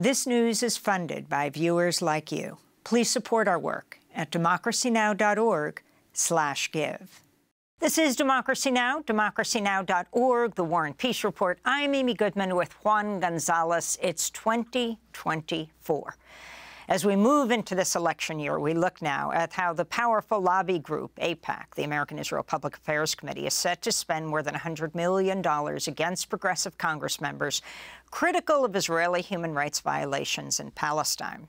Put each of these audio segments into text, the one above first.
This news is funded by viewers like you. Please support our work at democracynow.org slash give. This is Democracy Now!, democracynow.org, The War and Peace Report. I'm Amy Goodman with Juan Gonzalez. It's 2024. As we move into this election year, we look now at how the powerful lobby group, AIPAC, the American Israel Public Affairs Committee, is set to spend more than $100 million against progressive Congress members critical of Israeli human rights violations in Palestine.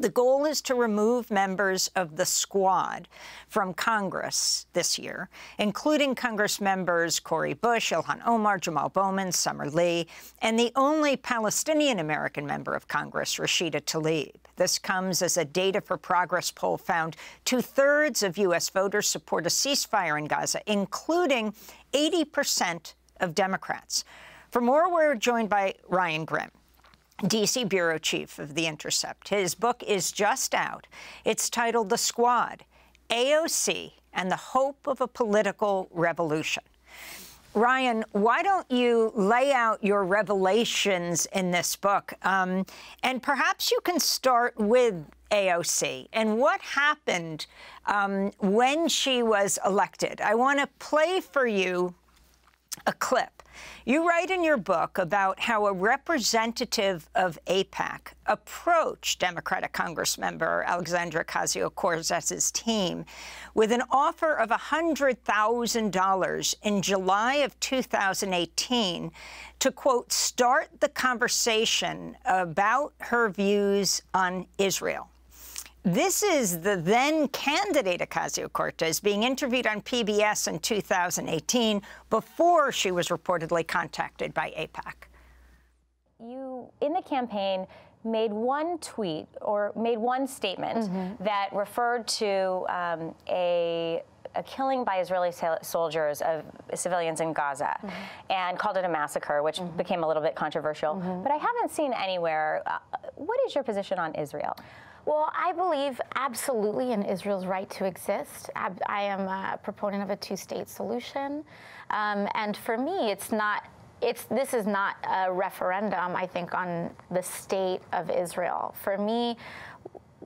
The goal is to remove members of the squad from Congress this year, including Congress members Cori Bush, Ilhan Omar, Jamal Bowman, Summer Lee, and the only Palestinian-American member of Congress, Rashida Tlaib. This comes as a Data for Progress poll found two-thirds of U.S. voters support a ceasefire in Gaza, including 80 percent of Democrats. For more, we're joined by Ryan Grim. D.C. bureau chief of The Intercept. His book is just out. It's titled The Squad, AOC and the Hope of a Political Revolution. Ryan, why don't you lay out your revelations in this book? Um, and perhaps you can start with AOC and what happened um, when she was elected. I want to play for you a clip you write in your book about how a representative of AIPAC approached Democratic Congressmember Alexandria Ocasio-Cortez's team with an offer of $100,000 in July of 2018 to, quote, start the conversation about her views on Israel. This is the then candidate Ocasio-Cortez being interviewed on PBS in 2018 before she was reportedly contacted by AIPAC. You, in the campaign, made one tweet or made one statement mm -hmm. that referred to um, a a killing by Israeli soldiers of civilians in Gaza mm -hmm. and called it a massacre, which mm -hmm. became a little bit controversial. Mm -hmm. But I haven't seen anywhere. Uh, what is your position on Israel? Well, I believe absolutely in Israel's right to exist. I am a proponent of a two-state solution. Um, and for me, it's not it's, this is not a referendum, I think, on the state of Israel. For me,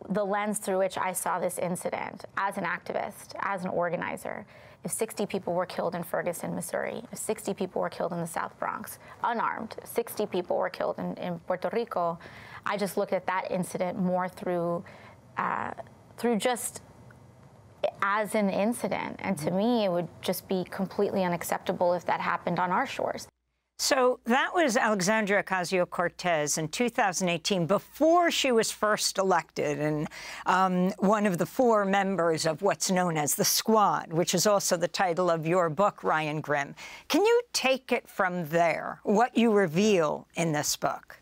the lens through which I saw this incident as an activist, as an organizer, if 60 people were killed in Ferguson, Missouri, if 60 people were killed in the South Bronx, unarmed, 60 people were killed in, in Puerto Rico, I just looked at that incident more through, uh, through just as an incident. And to me, it would just be completely unacceptable if that happened on our shores. So that was Alexandria Ocasio-Cortez in 2018, before she was first elected, and um, one of the four members of what's known as the Squad, which is also the title of your book, Ryan Grim. Can you take it from there, what you reveal in this book?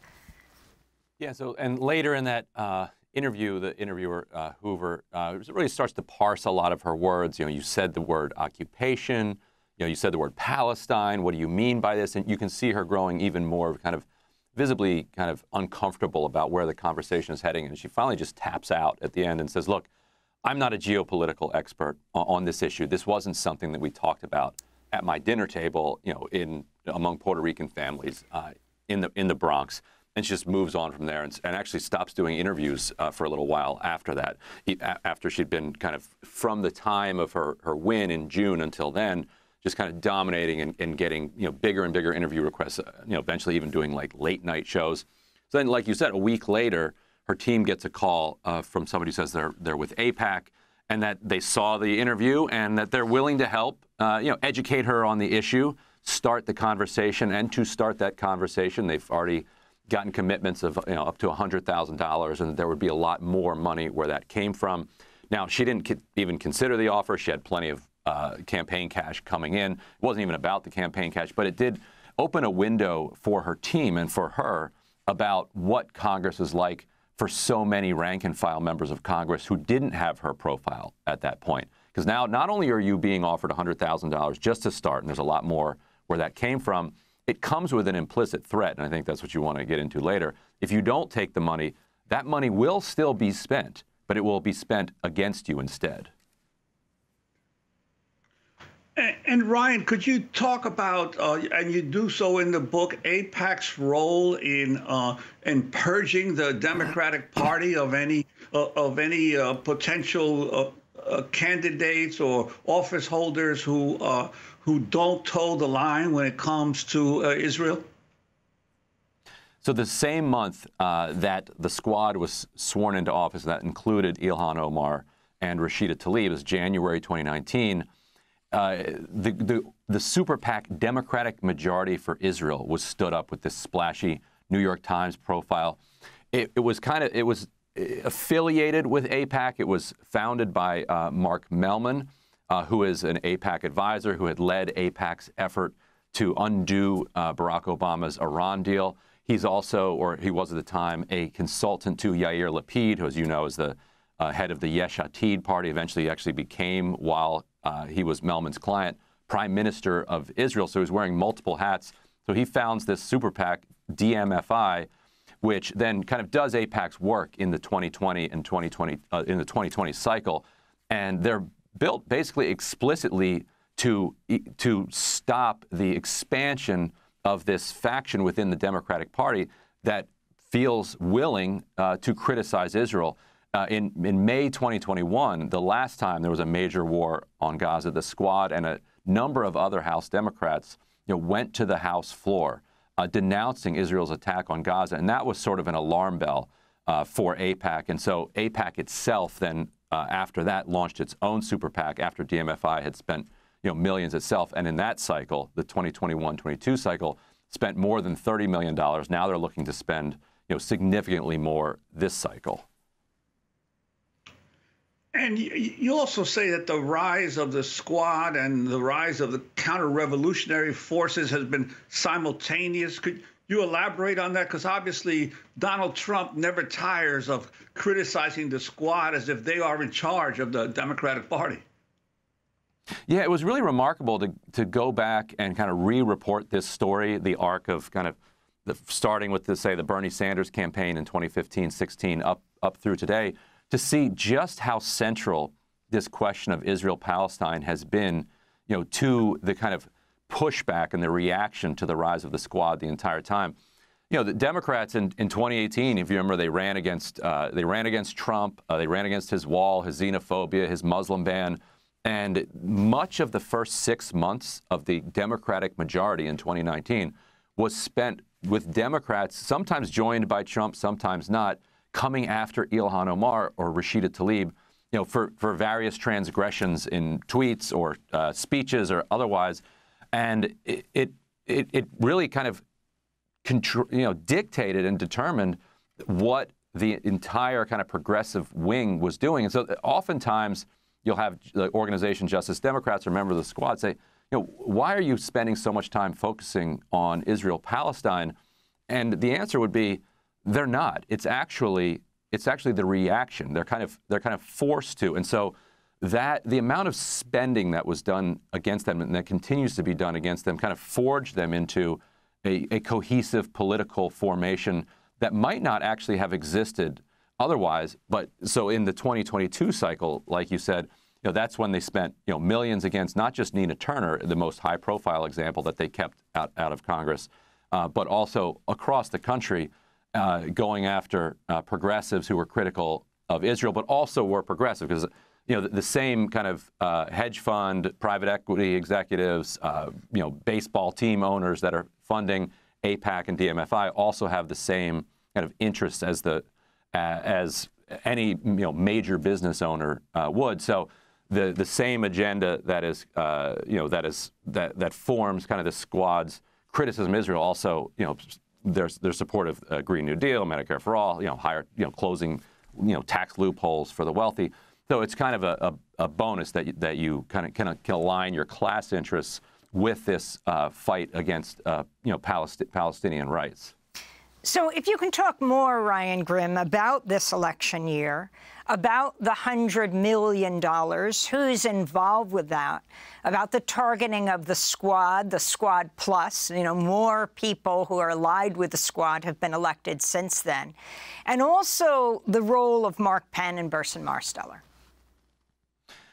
Yeah, so, and later in that uh, interview, the interviewer, uh, Hoover, uh, really starts to parse a lot of her words. You know, you said the word occupation, you know, you said the word Palestine. What do you mean by this? And you can see her growing even more kind of visibly kind of uncomfortable about where the conversation is heading. And she finally just taps out at the end and says, look, I'm not a geopolitical expert on, this issue. This wasn't something that we talked about at my dinner table, you know, in among Puerto Rican families uh, in the in the Bronx and she just moves on from there and, and actually stops doing interviews uh, for a little while after that. after she'd been kind of from the time of her, her win in June until then, just kind of dominating and, and getting you know bigger and bigger interview requests. Uh, you know, eventually even doing like late night shows. So then, like you said, a week later, her team gets a call uh, from somebody who says they're they're with AIPAC and that they saw the interview and that they're willing to help, uh, you know, educate her on the issue, start the conversation, and to start that conversation, they've already gotten commitments of you know, up to $100,000, and there would be a lot more money where that came from. Now, she didn't even consider the offer. She had plenty of uh, campaign cash coming in. It wasn't even about the campaign cash, but it did open a window for her team and for her about what Congress is like for so many rank and file members of Congress who didn't have her profile at that point. Because now not only are you being offered $100,000 just to start, and there's a lot more where that came from, it comes with an implicit threat, and I think that's what you want to get into later. If you don't take the money, that money will still be spent, but it will be spent against you instead. And, Ryan, could you talk about, uh, and you do so in the book, AIPAC's role in uh, in purging the Democratic Party of any uh, of any uh, potential uh, uh, candidates or office holders who who don't toe the line when it comes to Israel? So the same month that the squad was sworn into office, that included Ilhan Omar and Rashida Tlaib, is January 2019 uh, the, the, the super PAC Democratic Majority for Israel was stood up with this splashy New York Times profile. It, it was kind of it was uh, affiliated with AIPAC. It was founded by uh, Mark Mellman, uh, who is an AIPAC advisor who had led AIPAC's effort to undo uh, Barack Obama's Iran deal. He's also, or he was at the time, a consultant to Yair Lapid, who, as you know, is the uh, head of the Yesh Atid party. Eventually, actually became, while uh, he was Mellman's client, Prime Minister of Israel. So he was wearing multiple hats. So he founds this super PAC, DMFI, which then kind of does AIPAC's work in the 2020 and 2020 uh, in the 2020 cycle, and they're built basically explicitly to to stop the expansion of this faction within the Democratic Party that feels willing uh, to criticize Israel. Uh, in, in May 2021, the last time there was a major war on Gaza, the squad and a number of other House Democrats you know, went to the House floor uh, denouncing Israel's attack on Gaza. And that was sort of an alarm bell uh, for AIPAC. And so AIPAC itself then, uh, after that, launched its own super PAC after DMFI had spent you know, millions itself. And in that cycle, the 2021-22 cycle, spent more than $30 million. Now they're looking to spend you know, significantly more this cycle. And you also say that the rise of the squad and the rise of the counter-revolutionary forces has been simultaneous. Could you elaborate on that? Because obviously Donald Trump never tires of criticizing the squad as if they are in charge of the Democratic Party. Yeah, it was really remarkable to, to go back and kind of re-report this story, the arc of kind of the, starting with, the, say, the Bernie Sanders campaign in 2015, 16, up, up through today to see just how central this question of Israel-Palestine has been, you know, to the kind of pushback and the reaction to the rise of the squad the entire time. You know, the Democrats in, in 2018, if you remember, they ran against uh, they ran against Trump, uh, they ran against his wall, his xenophobia, his Muslim ban, and much of the first six months of the Democratic majority in 2019 was spent with Democrats, sometimes joined by Trump, sometimes not, coming after Ilhan Omar or Rashida Tlaib, you know, for, for various transgressions in tweets or uh, speeches or otherwise. And it, it, it really kind of, you know, dictated and determined what the entire kind of progressive wing was doing. And so oftentimes you'll have the organization Justice Democrats or members of the squad say, you know, why are you spending so much time focusing on Israel-Palestine? And the answer would be, they're not. It's actually it's actually the reaction. They're kind of they're kind of forced to, and so that the amount of spending that was done against them and that continues to be done against them kind of forged them into a, a cohesive political formation that might not actually have existed otherwise. But so in the 2022 cycle, like you said, you know, that's when they spent you know millions against not just Nina Turner, the most high-profile example that they kept out, out of Congress, uh, but also across the country uh, going after uh, progressives who were critical of Israel, but also were progressive because you know the, the same kind of uh, hedge fund, private equity executives, uh, you know baseball team owners that are funding AIPAC and DMFI also have the same kind of interests as the as any you know major business owner uh, would. So the the same agenda that is uh, you know that is that that forms kind of the squad's criticism of Israel also you know their, their support of uh, Green New Deal, Medicare for all, you know, higher, you know, closing, you know, tax loopholes for the wealthy. So it's kind of a, a, a bonus that you, that you kind of can, can align your class interests with this uh, fight against, uh, you know, Palest Palestinian rights. So if you can talk more, Ryan Grim, about this election year, about the $100 million, who's involved with that, about the targeting of the squad, the squad plus, you know, more people who are allied with the squad have been elected since then, and also the role of Mark Penn and Burson Marsteller.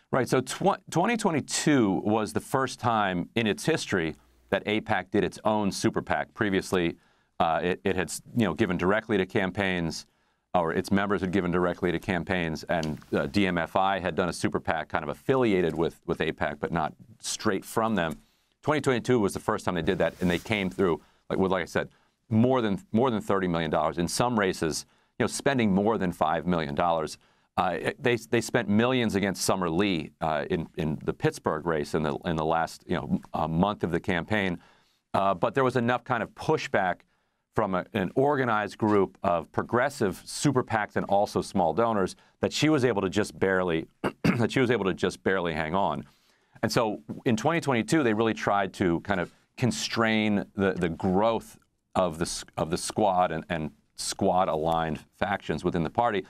Right. So tw 2022 was the first time in its history that AIPAC did its own super PAC. Previously, uh, it, it, had you know given directly to campaigns, or its members had given directly to campaigns, and uh, DMFI had done a super PAC kind of affiliated with with AIPAC, but not straight from them. 2022 was the first time they did that, and they came through like with like I said, more than more than 30 million dollars in some races. You know, spending more than five million dollars. Uh, they, they spent millions against Summer Lee uh, in, in the Pittsburgh race in the, in the last you know, uh, month of the campaign. Uh, but there was enough kind of pushback from a, an organized group of progressive super PACs and also small donors that she was able to just barely that she was able to just barely hang on. And so in 2022, they really tried to kind of constrain the, the growth of the, of the squad and, and squad aligned factions within the party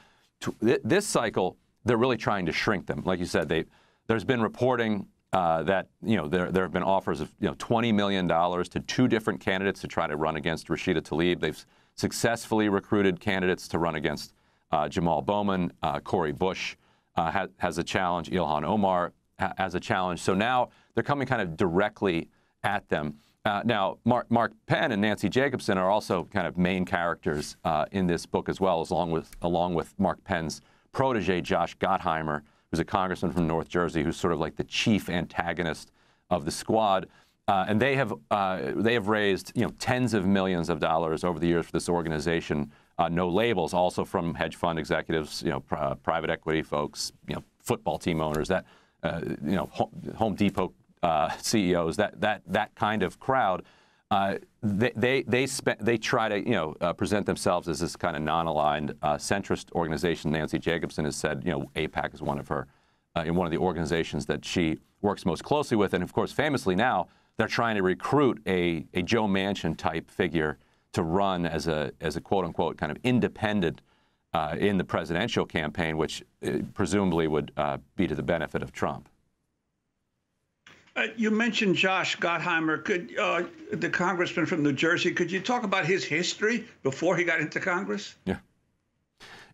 this cycle, they're really trying to shrink them. Like you said, they, there's been reporting uh, that you know there, there have been offers of you know 20 million dollars to two different candidates to try to run against Rashida Tlaib. They've successfully recruited candidates to run against uh, Jamal Bowman, uh, Cori Bush uh, has, has, a challenge, Ilhan Omar ha has a challenge. So now they're coming kind of directly at them. Uh, now, Mark, Mark, Penn and Nancy Jacobson are also kind of main characters uh, in this book as well, as along with along with Mark Penn's protege Josh Gottheimer, who's a congressman from North Jersey, who's sort of like the chief antagonist of the squad. Uh, and they have uh, they have raised you know tens of millions of dollars over the years for this organization. Uh, no labels, also from hedge fund executives, you know, pr uh, private equity folks, you know, football team owners, that you know, Home Depot uh, CEOs, that that that kind of crowd, uh, they they they, they try to you know uh, present themselves as this kind of non-aligned uh, centrist organization. Nancy Jacobson has said you know AIPAC is one of her uh, in one of the organizations that she works most closely with, and of course famously now they're trying to recruit a a Joe Manchin type figure to run as a as a quote unquote kind of independent. Uh, in the presidential campaign, which presumably would be to the benefit of Trump. Uh, you mentioned Josh Gottheimer. Could uh, the congressman from New Jersey? Could you talk about his history before he got into Congress? Yeah,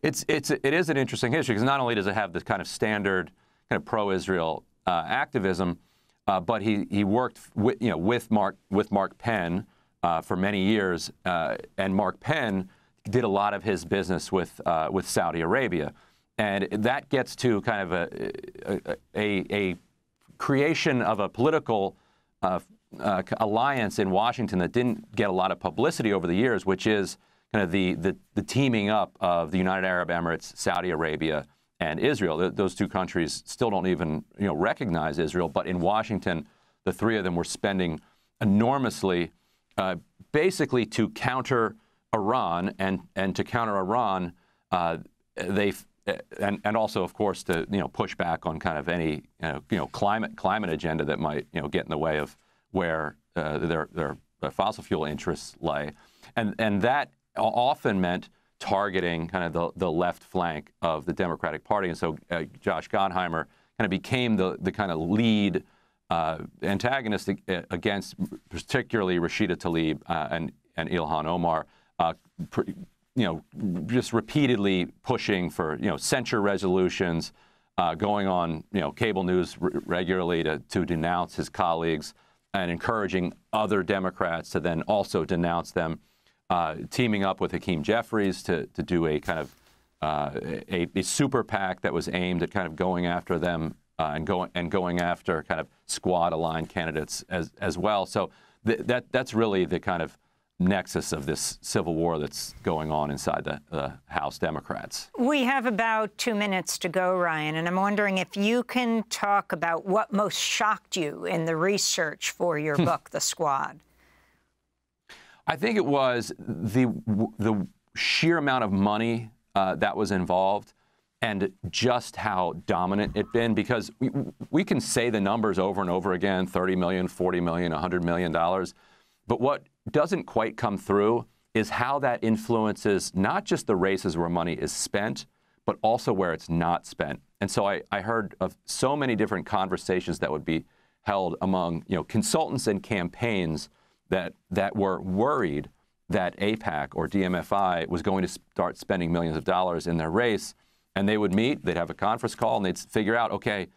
it's it's it is an interesting history because not only does it have this kind of standard kind of pro-Israel uh, activism, uh, but he he worked with you know with Mark with Mark Penn uh, for many years, uh, and Mark Penn did a lot of his business with with Saudi Arabia, and that gets to kind of a a, a, a creation of a political uh, uh, alliance in Washington that didn't get a lot of publicity over the years, which is kind of the, the, the teaming up of the United Arab Emirates, Saudi Arabia, and Israel. Th those two countries still don't even you know, recognize Israel, but in Washington, the three of them were spending enormously, uh, basically to counter Iran, and, and to counter Iran, uh, they and, and also, of course, to you know push back on kind of any you know, climate climate agenda that might you know get in the way of where uh, their their fossil fuel interests lay, and and that often meant targeting kind of the, the left flank of the Democratic Party, and so uh, Josh Gottheimer kind of became the the kind of lead uh, antagonist against particularly Rashida Tlaib uh, and and Ilhan Omar. You know, just repeatedly pushing for, you know, censure resolutions, uh, going on, you know, cable news regularly to, to denounce his colleagues and encouraging other Democrats to then also denounce them, uh, teaming up with Hakeem Jeffries to, to do a kind of uh, a, a, super PAC that was aimed at kind of going after them uh, and going and going after kind of squad aligned candidates as as well. So th that that's really the kind of nexus of this civil war that's going on inside the uh, House Democrats. We have about two minutes to go, Ryan, and I'm wondering if you can talk about what most shocked you in the research for your book, The Squad. I think it was the the sheer amount of money uh, that was involved and just how dominant it been because we, we can say the numbers over and over again 30 million 40 million 100 million dollars but what doesn't quite come through is how that influences not just the races where money is spent, but also where it's not spent. And so I, I heard of so many different conversations that would be held among you know consultants and campaigns that that were worried that AIPAC or DMFI was going to start spending millions of dollars in their race, and they would meet, they'd have a conference call, and they'd figure out, okay,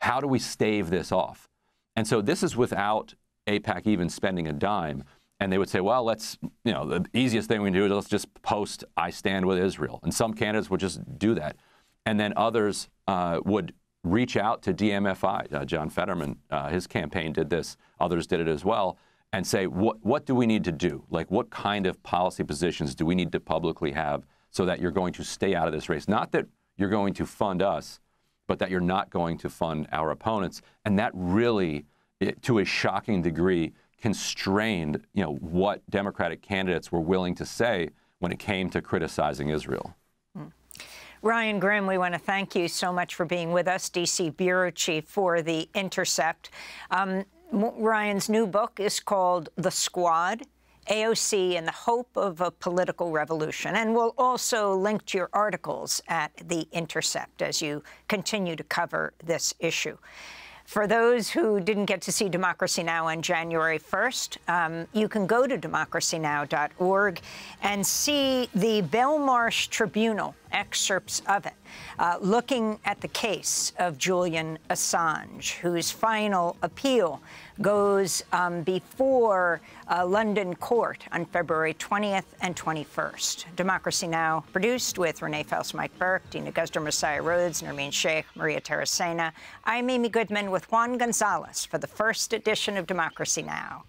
how do we stave this off? And so this is without AIPAC even spending a dime. And they would say, well, let's, you know, the easiest thing we can do is let's just post, I stand with Israel. And some candidates would just do that. And then others uh, would reach out to DMFI. Uh, John Fetterman, uh, his campaign did this. Others did it as well. And say, what, what do we need to do? Like, what kind of policy positions do we need to publicly have so that you're going to stay out of this race? Not that you're going to fund us, but that you're not going to fund our opponents. And that really, it, to a shocking degree, constrained, you know, what Democratic candidates were willing to say when it came to criticizing Israel. Ryan Grim, we want to thank you so much for being with us, D.C. Bureau Chief for The Intercept. Um, Ryan's new book is called The Squad. AOC and the hope of a political revolution. And we'll also link to your articles at The Intercept as you continue to cover this issue. For those who didn't get to see Democracy Now! on January 1st, um, you can go to democracynow.org and see the Belmarsh Tribunal excerpts of it, uh, looking at the case of Julian Assange, whose final appeal goes um, before a London court on February 20th and 21st. Democracy Now! produced with Renée Feltz, Mike Burke, Dina Guzder, Messiah Rhodes, Nermeen Sheikh, Maria Taracena. I'm Amy Goodman with Juan Gonzalez for the first edition of Democracy Now!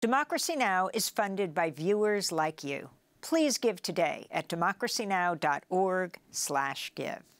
Democracy Now! is funded by viewers like you. Please give today at democracynow.org/give.